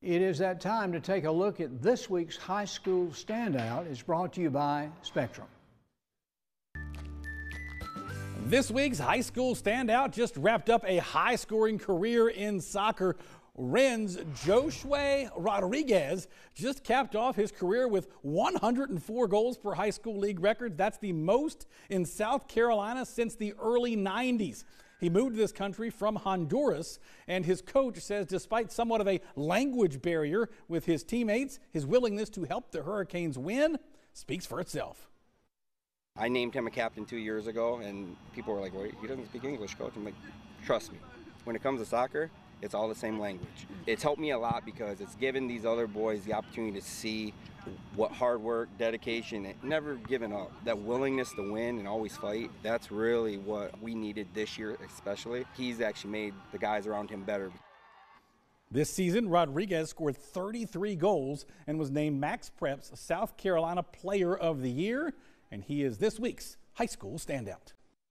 It is that time to take a look at this week's high school standout. It's brought to you by Spectrum. This week's high school standout just wrapped up a high scoring career in soccer. Wren's Josue Rodriguez just capped off his career with 104 goals per high school league record. That's the most in South Carolina since the early 90s. He moved to this country from Honduras, and his coach says despite somewhat of a language barrier with his teammates, his willingness to help the Hurricanes win speaks for itself. I named him a captain two years ago, and people were like, "Wait, he doesn't speak English, coach." I'm like, "Trust me. When it comes to soccer, it's all the same language. It's helped me a lot because it's given these other boys the opportunity to see what hard work, dedication, and never giving up, that willingness to win and always fight, that's really what we needed this year, especially. He's actually made the guys around him better. This season, Rodriguez scored 33 goals and was named MaxPreps South Carolina Player of the Year, and he is this week's high school standout.